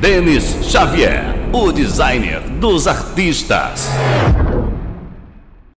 Denis Xavier, o designer dos artistas.